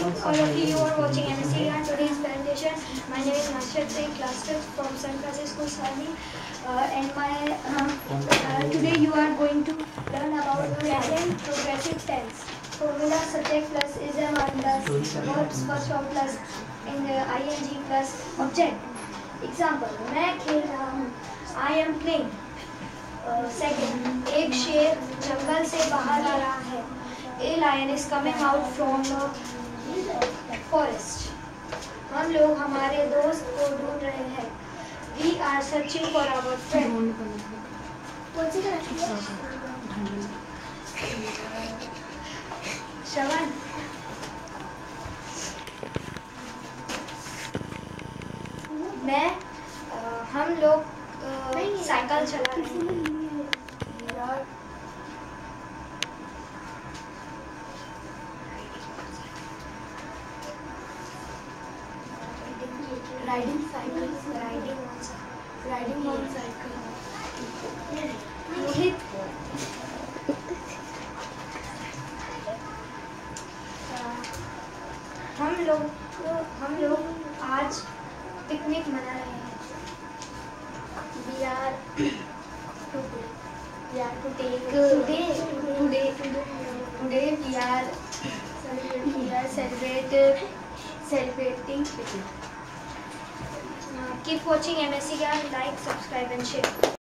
all of you who are watching MSC and today's presentation. My name is Master Singh, Cluster from San Francisco, Sali. Uh, and my uh, uh, today you are going to learn about present progressive tense. Formula subject plus ism and plus verbs first form plus and the ing plus object. Example: मैं खेल रहा हूँ. I am playing. Second uh, एक शेर जंगल से बाहर आ रहा है a lion is coming out from the हम लोग हमारे दोस्त को ढूंढ रहे हैं। We are searching for our friend Shravan. मैं आ, हम लोग साइकिल चला रहे हैं। Riding cycle riding riding motor cycle Mohit हम लोग हम लोग आज पिकनिक मना रहे हैं। We celebrating celebrating picnic keep watching MSC Gyan like subscribe and share